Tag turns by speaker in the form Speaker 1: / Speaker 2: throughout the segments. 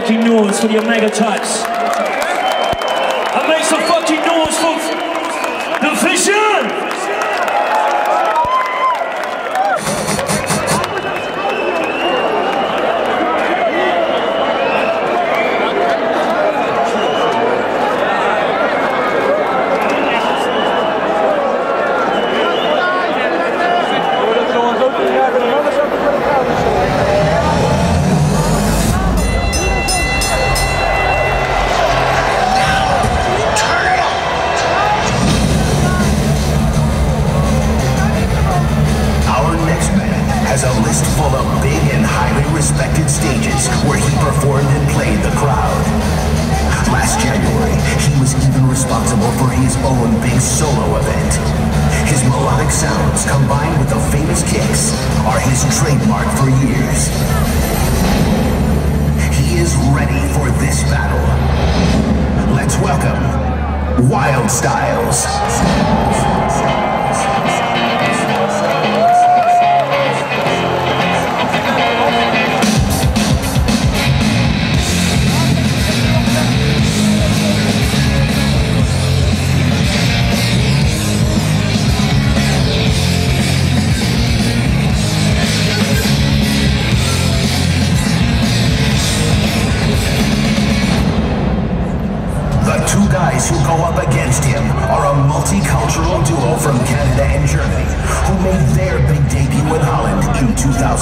Speaker 1: fucking noise for the Omegatypez. And make some fucking noise for the Vision!
Speaker 2: Combined with the famous kicks are his trademark for years. He is ready for this battle. Let's welcome Wildstylez.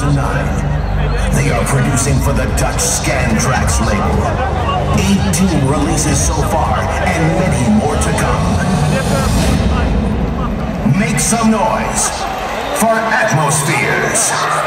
Speaker 2: 2009. They are producing for the Dutch Scantrax label. 18 releases so far and many more to come. Make some noise for Atmozfears.